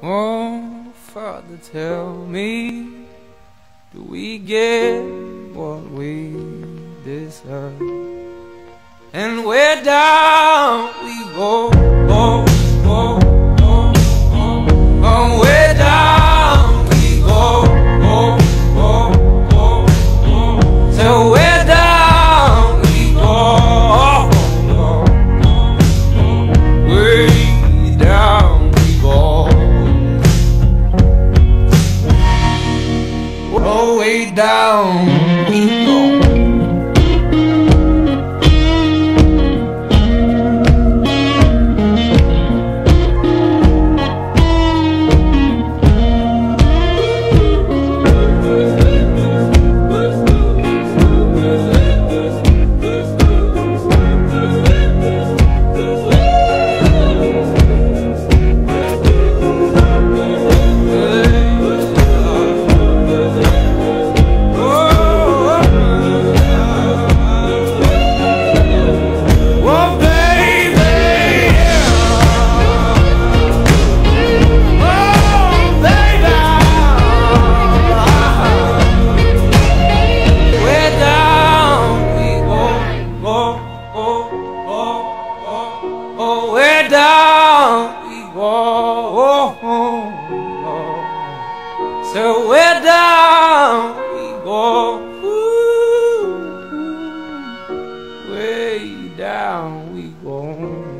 Oh, Father, tell me, do we get what we deserve? And where down we down. go way down, we go home. So way down, we go ooh, way down, we go home.